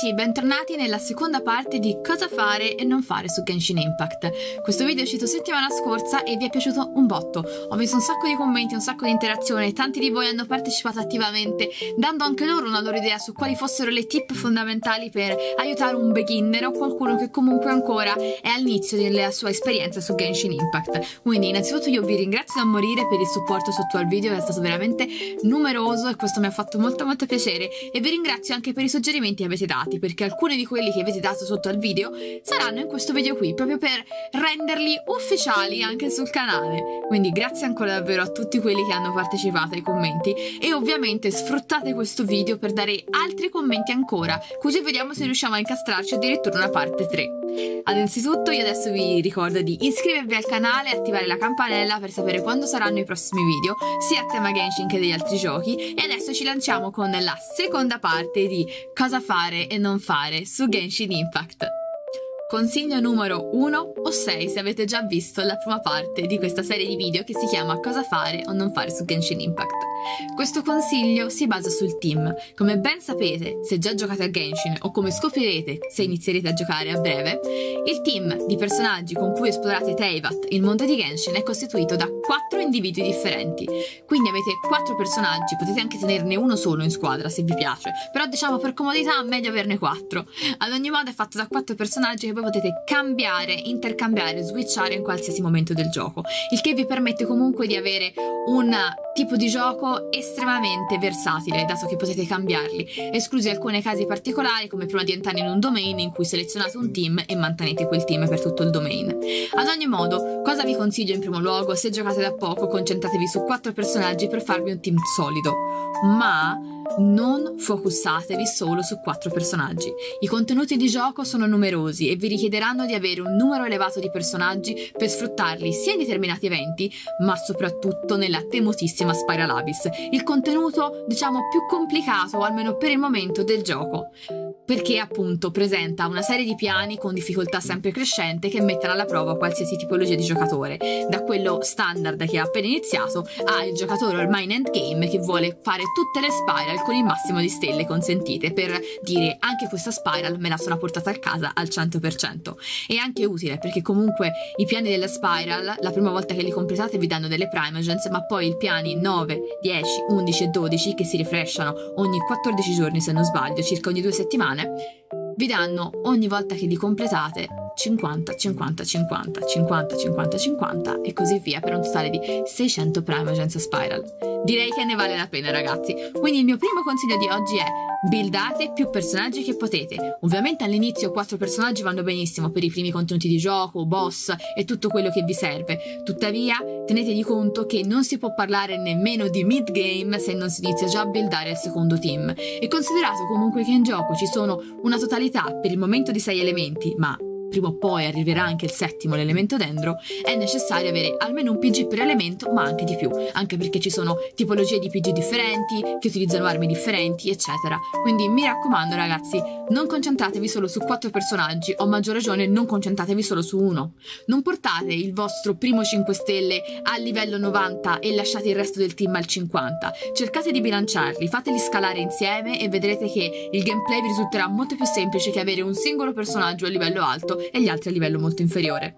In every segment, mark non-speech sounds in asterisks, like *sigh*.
Amici, bentornati nella seconda parte di cosa fare e non fare su Genshin Impact. Questo video è uscito settimana scorsa e vi è piaciuto un botto. Ho visto un sacco di commenti, un sacco di interazioni, tanti di voi hanno partecipato attivamente, dando anche loro una loro idea su quali fossero le tip fondamentali per aiutare un beginner o qualcuno che comunque ancora è all'inizio della sua esperienza su Genshin Impact. Quindi innanzitutto io vi ringrazio da morire per il supporto sotto al video, è stato veramente numeroso e questo mi ha fatto molto molto piacere e vi ringrazio anche per i suggerimenti commenti avete dati, perché alcuni di quelli che avete dato sotto al video saranno in questo video qui, proprio per renderli ufficiali anche sul canale. Quindi grazie ancora davvero a tutti quelli che hanno partecipato ai commenti e ovviamente sfruttate questo video per dare altri commenti ancora, così vediamo se riusciamo a incastrarci addirittura una parte 3. Ad innanzitutto io adesso vi ricordo di iscrivervi al canale e attivare la campanella per sapere quando saranno i prossimi video, sia a tema Genshin che degli altri giochi, e adesso ci lanciamo con la seconda parte di cosa fare e non fare su Genshin Impact. Consiglio numero 1 o 6 se avete già visto la prima parte di questa serie di video che si chiama Cosa fare o non fare su Genshin Impact. Questo consiglio si basa sul team. Come ben sapete, se già giocate a Genshin o come scoprirete se inizierete a giocare a breve, il team di personaggi con cui esplorate Teyvat, il mondo di Genshin, è costituito da 4 individui differenti. Quindi avete 4 personaggi, potete anche tenerne uno solo in squadra se vi piace, però diciamo per comodità meglio averne 4. Ad ogni modo è fatto da 4 personaggi che poi potete cambiare, intercambiare, switchare in qualsiasi momento del gioco, il che vi permette comunque di avere un tipo di gioco estremamente versatile, dato che potete cambiarli, esclusi alcuni casi particolari come prima di entrare in un domain in cui selezionate un team e mantenete quel team per tutto il domain. Ad ogni modo, cosa vi consiglio in primo luogo? Se giocate da poco, concentratevi su 4 personaggi per farvi un team solido, ma non focussatevi solo su quattro personaggi. I contenuti di gioco sono numerosi e vi richiederanno di avere un numero elevato di personaggi per sfruttarli sia in determinati eventi, ma soprattutto nella temutissima Spiral Abyss, il contenuto diciamo più complicato, almeno per il momento, del gioco perché appunto presenta una serie di piani con difficoltà sempre crescente che mettono alla prova qualsiasi tipologia di giocatore, da quello standard che ha appena iniziato al giocatore ormai in endgame che vuole fare tutte le spiral con il massimo di stelle consentite per dire anche questa spiral me la sono portata a casa al 100%. È anche utile perché comunque i piani della spiral la prima volta che li completate vi danno delle primogens ma poi i piani 9, 10, 11 e 12 che si refreshano ogni 14 giorni se non sbaglio, circa ogni due settimane vi danno ogni volta che li completate 50, 50, 50, 50, 50, 50 e così via per un totale di 600 Prime Agenza Spiral. Direi che ne vale la pena ragazzi. Quindi il mio primo consiglio di oggi è buildate più personaggi che potete. Ovviamente all'inizio 4 personaggi vanno benissimo per i primi contenuti di gioco, boss e tutto quello che vi serve. Tuttavia tenetevi conto che non si può parlare nemmeno di mid game se non si inizia già a buildare il secondo team. E considerato comunque che in gioco ci sono una totalità per il momento di 6 elementi, ma prima o poi arriverà anche il settimo, l'elemento dendro, è necessario avere almeno un PG per elemento, ma anche di più, anche perché ci sono tipologie di PG differenti, che utilizzano armi differenti, eccetera. Quindi mi raccomando ragazzi, non concentratevi solo su quattro personaggi, o maggior ragione non concentratevi solo su uno. Non portate il vostro primo 5 stelle al livello 90 e lasciate il resto del team al 50. Cercate di bilanciarli, fateli scalare insieme e vedrete che il gameplay vi risulterà molto più semplice che avere un singolo personaggio a livello alto e gli altri a livello molto inferiore.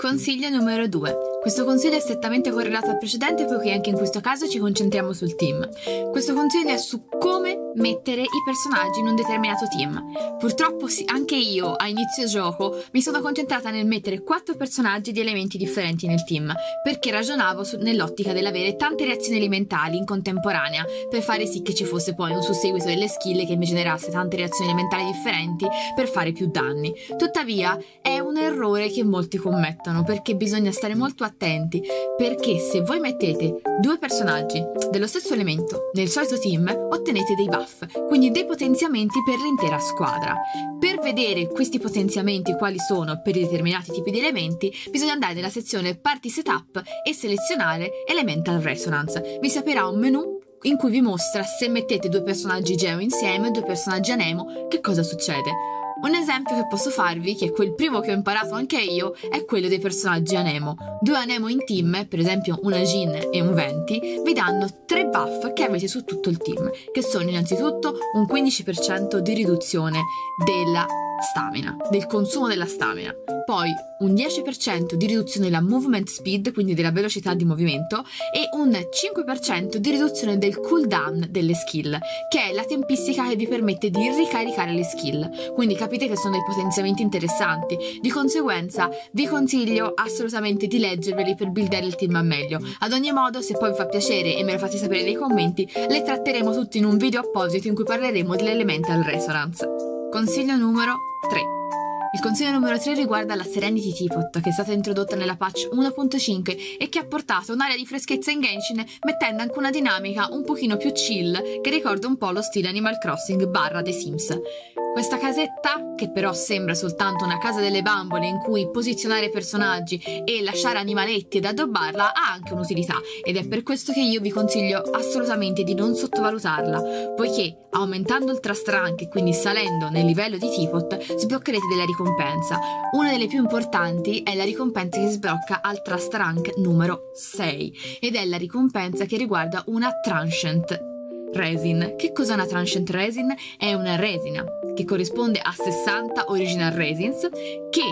Consiglio numero 2. Questo consiglio è strettamente correlato al precedente poiché anche in questo caso ci concentriamo sul team. Questo consiglio è su come mettere i personaggi in un determinato team. Purtroppo anche io a inizio gioco mi sono concentrata nel mettere quattro personaggi di elementi differenti nel team perché ragionavo nell'ottica dell'avere tante reazioni elementali in contemporanea per fare sì che ci fosse poi un susseguito delle skill che mi generasse tante reazioni elementali differenti per fare più danni. Tuttavia è un errore che molti commettono perché bisogna stare molto attenti perché se voi mettete due personaggi dello stesso elemento nel solito team ottenete dei buff, quindi dei potenziamenti per l'intera squadra. Per vedere questi potenziamenti quali sono per determinati tipi di elementi bisogna andare nella sezione Party Setup e selezionare Elemental Resonance. Vi si aprirà un menu in cui vi mostra se mettete due personaggi Geo insieme e due personaggi Anemo che cosa succede. Un esempio che posso farvi, che è quel primo che ho imparato anche io, è quello dei personaggi Anemo. Due Anemo in team, per esempio una Jin e un Venti, vi danno tre buff che avete su tutto il team, che sono innanzitutto un 15% di riduzione della stamina, del consumo della stamina, poi un 10% di riduzione della movement speed, quindi della velocità di movimento, e un 5% di riduzione del cooldown delle skill, che è la tempistica che vi permette di ricaricare le skill. Quindi capite che sono dei potenziamenti interessanti. Di conseguenza vi consiglio assolutamente di leggerveli per buildare il team a meglio. Ad ogni modo, se poi vi fa piacere e me lo fate sapere nei commenti, le tratteremo tutti in un video apposito in cui parleremo dell'elemental resonance. Consiglio numero 3. Il consiglio numero 3 riguarda la Serenity Teapot, che è stata introdotta nella patch 1.5 e che ha portato un'area di freschezza in Genshin, mettendo anche una dinamica un pochino più chill, che ricorda un po' lo stile Animal Crossing barra The Sims. Questa casetta, che però sembra soltanto una casa delle bambole in cui posizionare personaggi e lasciare animaletti ed addobbarla, ha anche un'utilità ed è per questo che io vi consiglio assolutamente di non sottovalutarla, poiché aumentando il trust rank e quindi salendo nel livello di Teapot sbloccherete della ricompensa. Una delle più importanti è la ricompensa che sblocca al trust rank numero 6 ed è la ricompensa che riguarda una transient resin. Che cos'è una transient resin? È una resina che corrisponde a 60 original resins che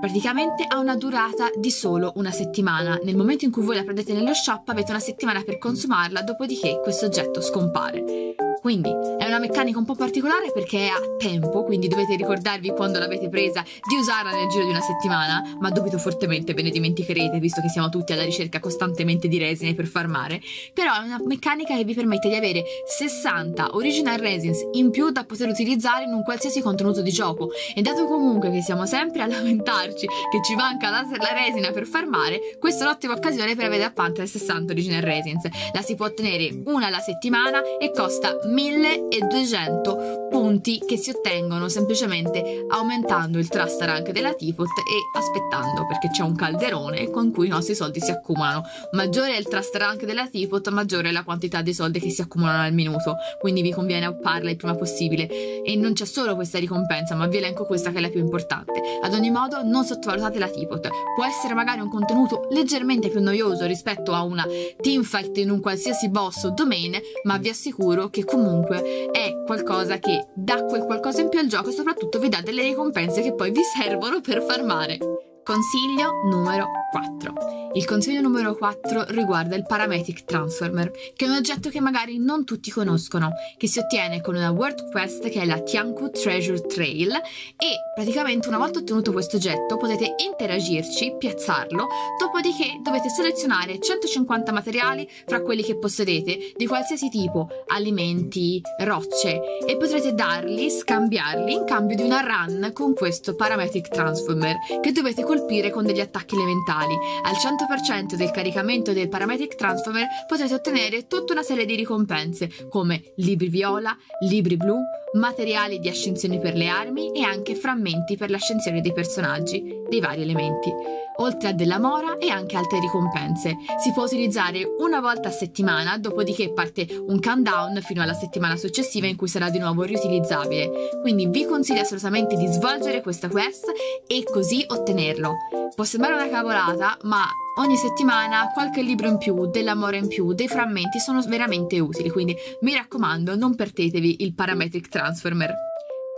praticamente ha una durata di solo una settimana. Nel momento in cui voi la prendete nello shop avete una settimana per consumarla, dopodiché questo oggetto scompare. Quindi è una meccanica un po' particolare perché è a tempo, quindi dovete ricordarvi quando l'avete presa di usarla nel giro di una settimana, ma dubito fortemente ve ne dimenticherete visto che siamo tutti alla ricerca costantemente di resine per farmare. Però è una meccanica che vi permette di avere 60 original resins in più da poter utilizzare in un qualsiasi contenuto di gioco e dato comunque che siamo sempre a *laughs* lamentarci che ci manca la, la resina per farmare, questa è un'ottima occasione per avere a le 60 original resins. La si può ottenere una alla settimana e costa 1200 punti che si ottengono semplicemente aumentando il trust rank della Teapot e aspettando perché c'è un calderone con cui i nostri soldi si accumulano. Maggiore è il trust rank della Teapot, maggiore è la quantità di soldi che si accumulano al minuto, quindi vi conviene upparla il prima possibile. E non c'è solo questa ricompensa, ma vi elenco questa che è la più importante. Ad ogni modo, non sottovalutate la Teapot. Può essere magari un contenuto leggermente più noioso rispetto a una teamfight in un qualsiasi boss o domain, ma vi assicuro che comunque comunque è qualcosa che dà quel qualcosa in più al gioco e soprattutto vi dà delle ricompense che poi vi servono per farmare. Consiglio numero 4. Il consiglio numero 4 riguarda il Parametric Transformer, che è un oggetto che magari non tutti conoscono, che si ottiene con una World Quest che è la Tianku Treasure Trail e praticamente una volta ottenuto questo oggetto potete interagirci, piazzarlo, dopodiché dovete selezionare 150 materiali fra quelli che possedete di qualsiasi tipo, alimenti, rocce e potrete darli, scambiarli in cambio di una run con questo Parametric Transformer che dovete colpire con degli attacchi elementali. Al 100% del caricamento del Parametric Transformer potrete ottenere tutta una serie di ricompense come libri viola, libri blu, materiali di ascensione per le armi e anche frammenti per l'ascensione dei personaggi dei vari elementi oltre a della mora e anche altre ricompense. Si può utilizzare una volta a settimana, dopodiché parte un countdown fino alla settimana successiva in cui sarà di nuovo riutilizzabile. Quindi vi consiglio assolutamente di svolgere questa quest e così ottenerlo. Può sembrare una cavolata, ma ogni settimana qualche libro in più, della mora in più, dei frammenti sono veramente utili, quindi mi raccomando non perdetevi il Parametric Transformer.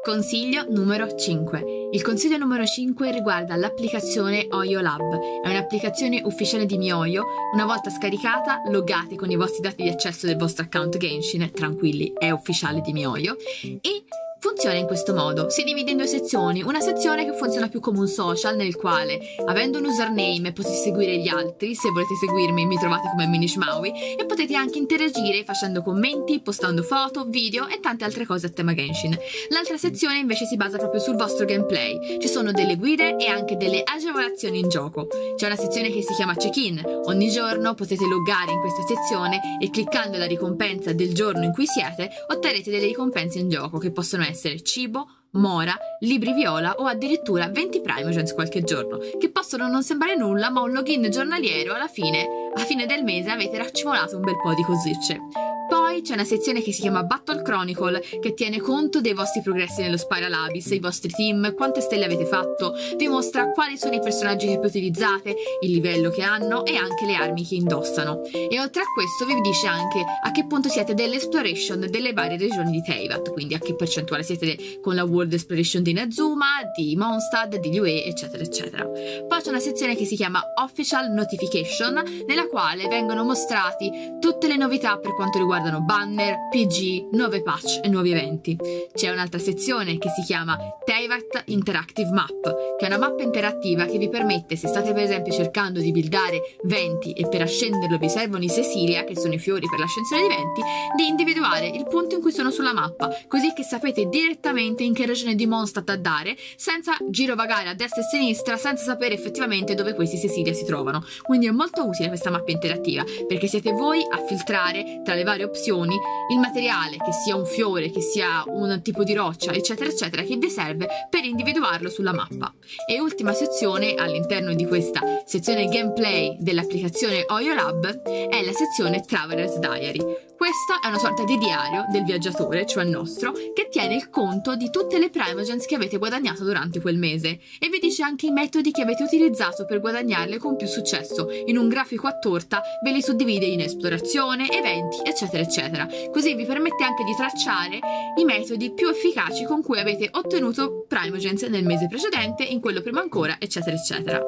Consiglio numero 5. Il consiglio numero 5 riguarda l'applicazione Oyo Lab. È un'applicazione ufficiale di MiOyo. Una volta scaricata, loggate con i vostri dati di accesso del vostro account Genshin, tranquilli, è ufficiale di MiOyo, e Funziona in questo modo, si divide in due sezioni, una sezione che funziona più come un social nel quale, avendo un username, potete seguire gli altri, se volete seguirmi mi trovate come Minish Maui, e potete anche interagire facendo commenti, postando foto, video e tante altre cose a tema Genshin. L'altra sezione invece si basa proprio sul vostro gameplay, ci sono delle guide e anche delle agevolazioni in gioco. C'è una sezione che si chiama check-in, ogni giorno potete loggare in questa sezione e cliccando la ricompensa del giorno in cui siete otterrete delle ricompense in gioco che possono essere essere cibo, mora, libri viola o addirittura 20 primogens qualche giorno, che possono non sembrare nulla, ma un login giornaliero alla fine, a fine del mese avete raccimolato un bel po' di cosicce. Poi c'è una sezione che si chiama Battle Chronicle che tiene conto dei vostri progressi nello Spiral Abyss, i vostri team, quante stelle avete fatto, vi mostra quali sono i personaggi che più utilizzate, il livello che hanno e anche le armi che indossano. E oltre a questo vi dice anche a che punto siete dell'exploration delle varie regioni di Teyvat, quindi a che percentuale siete con la World Exploration di Nazuma, di Mondstadt, di Liyue, eccetera, eccetera. Poi c'è una sezione che si chiama Official Notification, nella quale vengono mostrati tutte le novità per quanto riguardano banner, PG, nuove patch e nuovi eventi. C'è un'altra sezione che si chiama Teyvat Interactive Map, che è una mappa interattiva che vi permette, se state per esempio cercando di buildare venti e per ascenderlo vi servono i Cecilia, che sono i fiori per l'ascensione di venti, di individuare il punto in cui sono sulla mappa, così che sapete direttamente in che regione di Mondstadt andare, senza girovagare a destra e a sinistra, senza sapere effettivamente dove questi Cecilia si trovano. Quindi è molto utile questa mappa interattiva, perché siete voi a filtrare tra le varie opzioni il materiale, che sia un fiore, che sia un tipo di roccia, eccetera, eccetera, che vi serve per individuarlo sulla mappa. E ultima sezione all'interno di questa sezione gameplay dell'applicazione Oyo Lab è la sezione Traveler's Diary. Questa è una sorta di diario del viaggiatore, cioè nostro, che tiene il conto di tutte le Primogens che avete guadagnato durante quel mese e vi dice anche i metodi che avete utilizzato per guadagnarle con più successo. In un grafico a torta ve li suddivide in esplorazione, eventi, eccetera, eccetera. Così vi permette anche di tracciare i metodi più efficaci con cui avete ottenuto Primogens nel mese precedente, in quello prima ancora, eccetera, eccetera.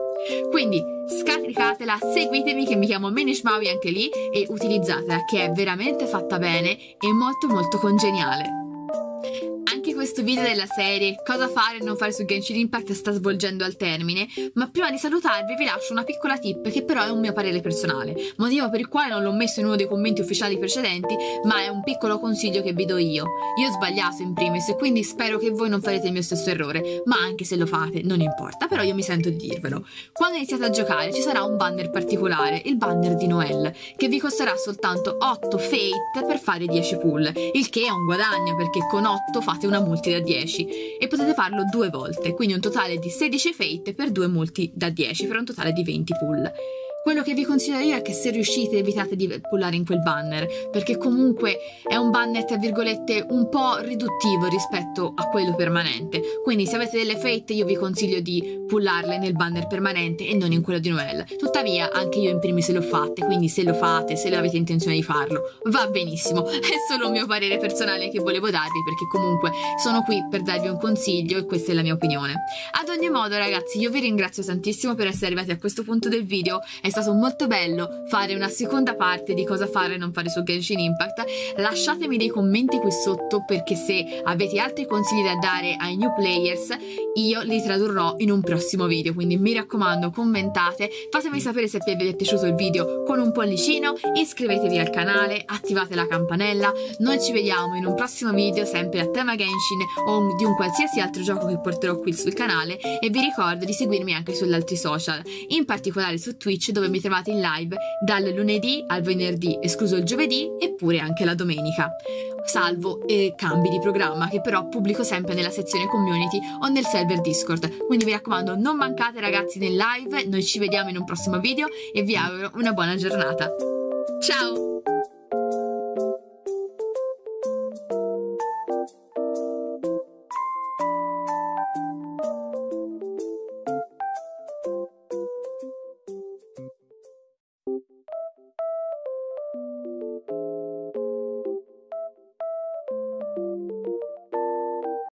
Quindi scaricatela, seguitemi che mi chiamo Minish Maui anche lì e utilizzatela che è veramente fatta bene e molto molto congeniale questo video della serie Cosa fare e non fare su Genshin Impact sta svolgendo al termine, ma prima di salutarvi vi lascio una piccola tip che però è un mio parere personale, motivo per il quale non l'ho messo in uno dei commenti ufficiali precedenti, ma è un piccolo consiglio che vi do io. Io ho sbagliato in primis quindi spero che voi non farete il mio stesso errore, ma anche se lo fate non importa, però io mi sento di dirvelo. Quando iniziate a giocare ci sarà un banner particolare, il banner di Noel, che vi costerà soltanto 8 Fate per fare 10 pull, il che è un guadagno perché con 8 fate una multa multi da 10 e potete farlo due volte, quindi un totale di 16 fate per due multi da 10 per un totale di 20 pull. Quello che vi consiglio io è che se riuscite evitate di pullare in quel banner, perché comunque è un banner tra virgolette un po' riduttivo rispetto a quello permanente. Quindi se avete delle fate io vi consiglio di pullarle nel banner permanente e non in quello di Noel. Tuttavia anche io in primis lo fate, quindi se lo fate, se avete intenzione di farlo, va benissimo. È solo un mio parere personale che volevo darvi perché comunque sono qui per darvi un consiglio e questa è la mia opinione. Ad ogni modo ragazzi io vi ringrazio tantissimo per essere arrivati a questo punto del video. È stato molto bello fare una seconda parte di cosa fare e non fare su Genshin Impact. Lasciatemi dei commenti qui sotto perché se avete altri consigli da dare ai new players io li tradurrò in un prossimo video, quindi mi raccomando commentate, fatemi sapere se vi è piaciuto il video con un pollicino, iscrivetevi al canale, attivate la campanella, noi ci vediamo in un prossimo video sempre a tema Genshin o di un qualsiasi altro gioco che porterò qui sul canale. E vi ricordo di seguirmi anche sugli altri social, in particolare su Twitch dove mi trovate in live dal lunedì al venerdì, escluso il giovedì, eppure anche la domenica. Salvo e cambi di programma che però pubblico sempre nella sezione community o nel server Discord. Quindi vi raccomando, non mancate ragazzi nel live, noi ci vediamo in un prossimo video e vi auguro una buona giornata. Ciao!